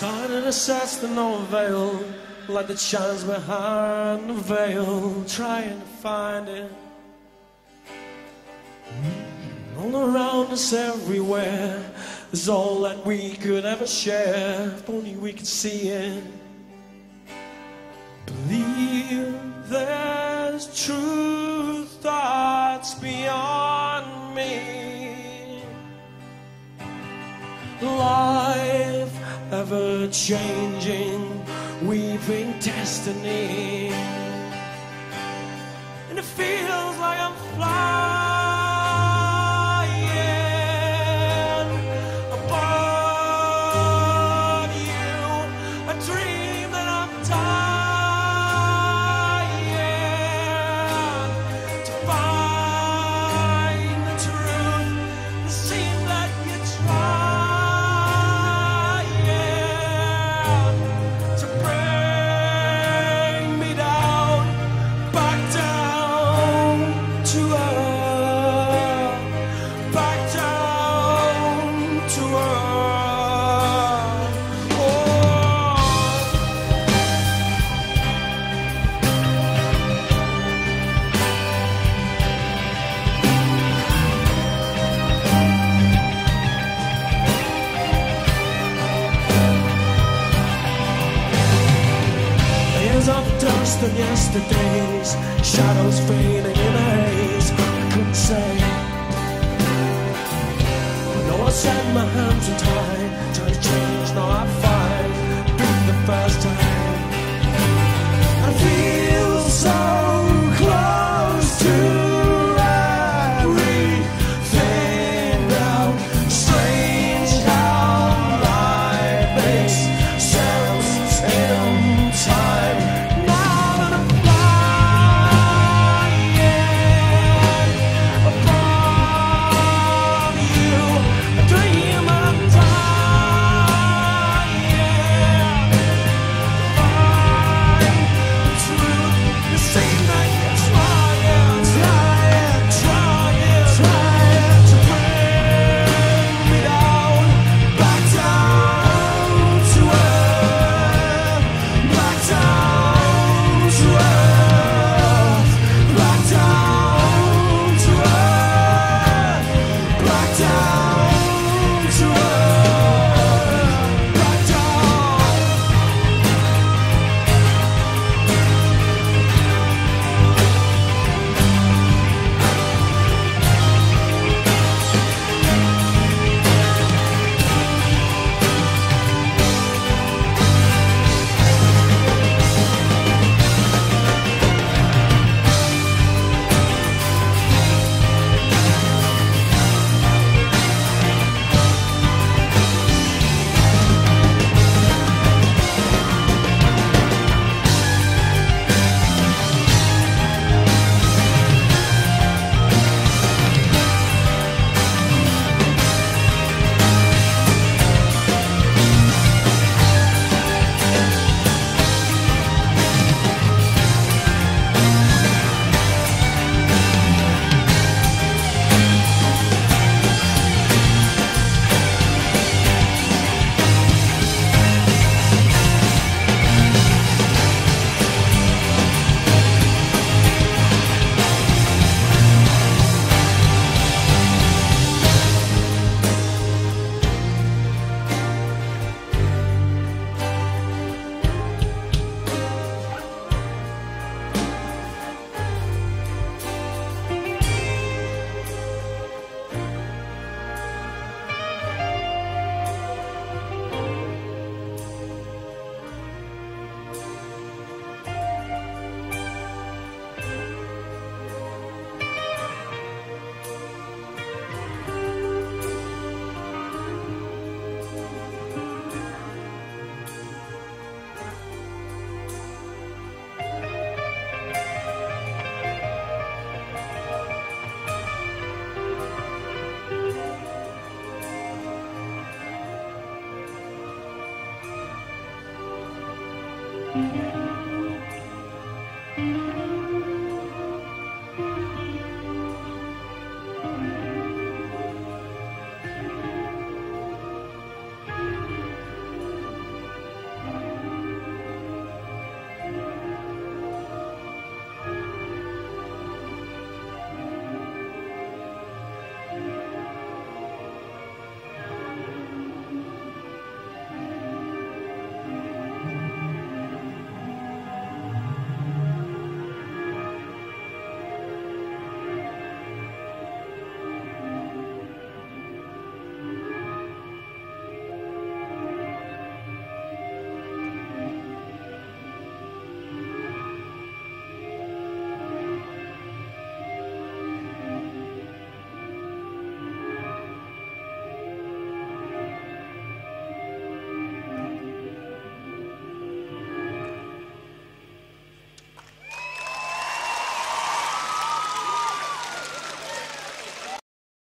Started the no avail, like the shines behind the veil, trying to find it. Hmm. All around us, everywhere, is all that we could ever share. If only we could see it. Believe there's truth thoughts beyond me. Life ever changing, weaving destiny. And it feels like I'm Oh. of dust of yesterdays, shadows fading in No, I set my hands are tied,